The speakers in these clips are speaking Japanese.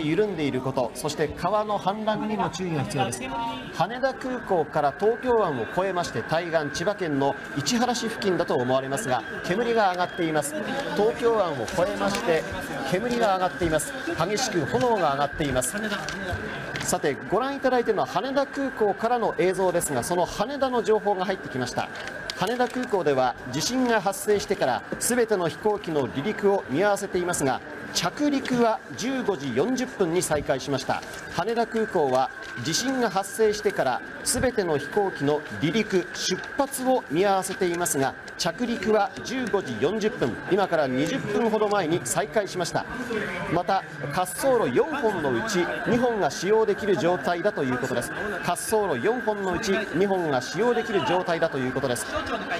緩んでいることそして川の氾濫にも注意が必要です。羽田空港から東京湾を越えまして対岸千葉県の市原市付近だと思われますが煙が上がっています。東京湾を越えまして煙が上がっています。激しく炎が上がっています。さてご覧いただいているのは羽田空港からの映像ですがその羽田の情報が入ってきました。羽田空港では地震が発生してから全ての飛行機の離陸を見合わせていますが着陸は15時40分に再開しました。羽田空港は地震が発生してから全ての飛行機の離陸出発を見合わせていますが着陸は15時40分今から20分ほど前に再開しました。また滑走路4本のうち2本が使用できる状態だということです。滑走路4本のうち2本が使用できる状態だということです。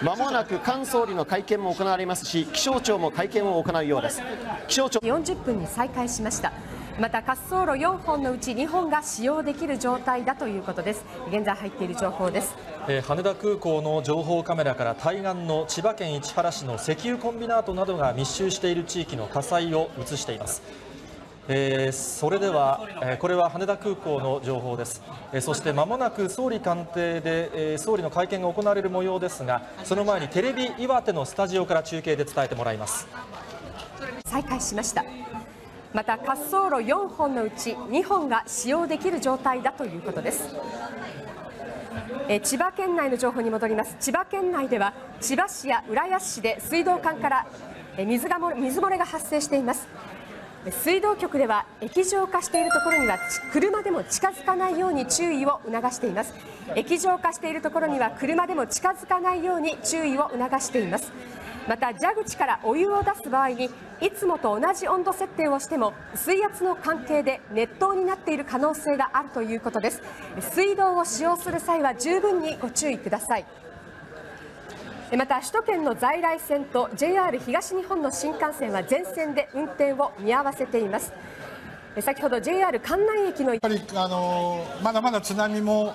まもなく菅総理の会見も行われますし気象庁も会見を行うようです。気象庁40分に再開しました。また滑走路4本のうち2本が使用できる状態だということです。現在入っている情報です、えー、羽田空港の情報カメラから対岸の千葉県市原市の石油コンビナートなどが密集している地域の火災を映しています。えー、それでは、えー、これは羽田空港の情報です、えー、そして間もなく総理官邸で、え総理の会見が行われる模様ですがその前にテレビ岩手のスタジオから中継で伝えてもらいます。再開しました。また滑走路4本のうち2本が使用できる状態だということです。え千葉県内の情報に戻ります。千葉県内では千葉市や浦安市で水道管から水が水漏れが発生しています。水道局では液状化しているところには車でも近づかないように注意を促しています。液状化しているところには車でも近づかないように注意を促しています。また蛇口からお湯を出す場合にいつもと同じ温度設定をしても水圧の関係で熱湯になっている可能性があるということです。水道を使用する際は十分にご注意ください。また首都圏の在来線と JR 東日本の新幹線は全線で運転を見合わせています。先ほど JR 関内駅のやっぱりあのまだまだ津波も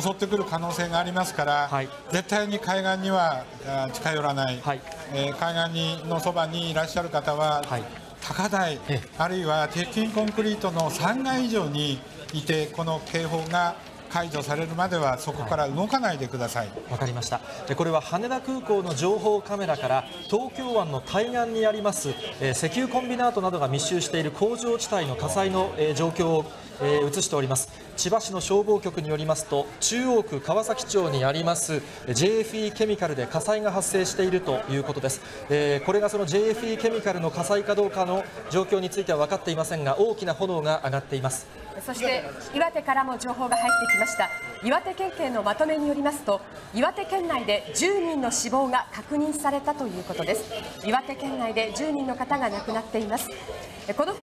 襲ってくる可能性がありますから、はい、絶対に海岸には近寄らない、はい、えー、海岸にのそばにいらっしゃる方は、はい、高台あるいは鉄筋コンクリートの3階以上にいてこの警報が解除されるまではそこから動かないでください。わ、はい、かりました。これは羽田空港の情報カメラから東京湾の対岸にあります、え石油コンビナートなどが密集している工場地帯の火災の、え状況を、え映しております。千葉市の消防局によりますと中央区川崎町にあります JFE ケミカルで火災が発生しているということです、えー、これがその JFE ケミカルの火災かどうかの状況については分かっていませんが大きな炎が上がっています。そして岩手からも情報が入ってきました。岩手県警のまとめによりますと岩手県内で10人の死亡が確認されたということです。岩手県内で10人の方が亡くなっています。この